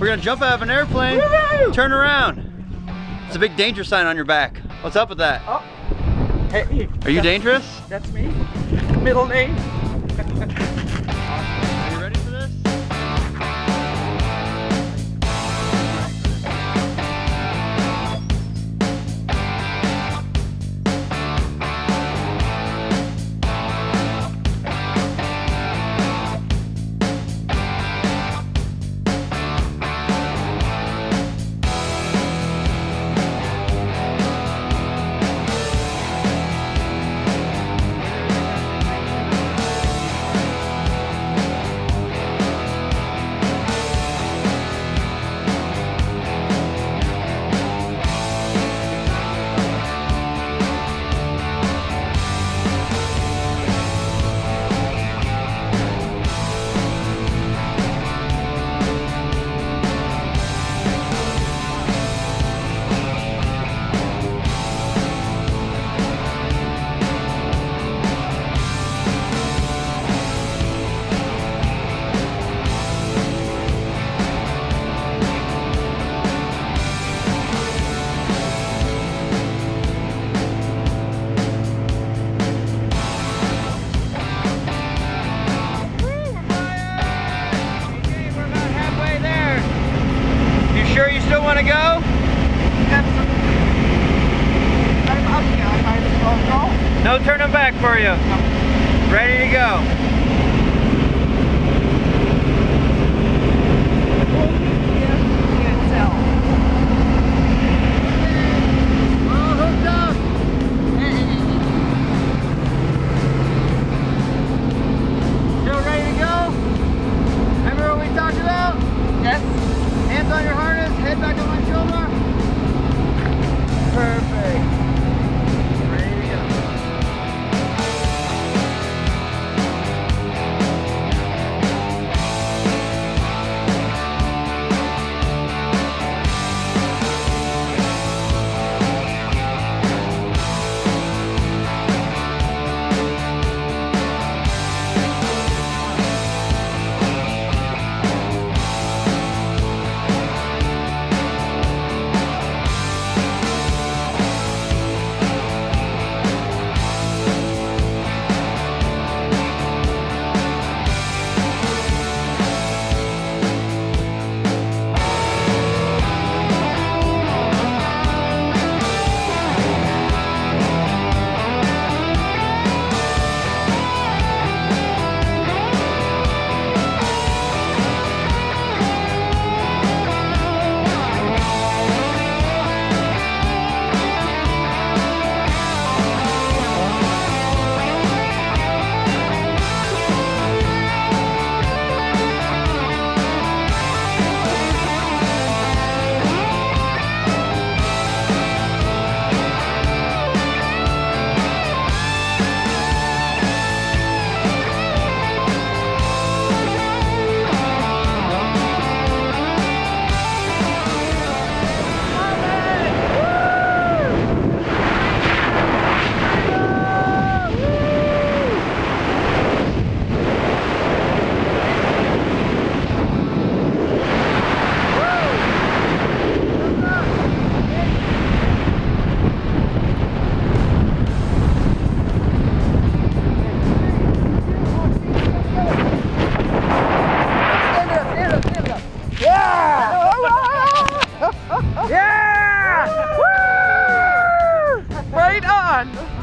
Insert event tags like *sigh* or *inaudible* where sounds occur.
We're gonna jump out of an airplane, turn around. It's a big danger sign on your back. What's up with that? Oh. Hey. Are you dangerous? That's me. Middle name. *laughs* No turning back for you. Ready to go. Right